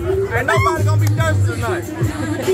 Ain't nobody gonna be thirsty tonight.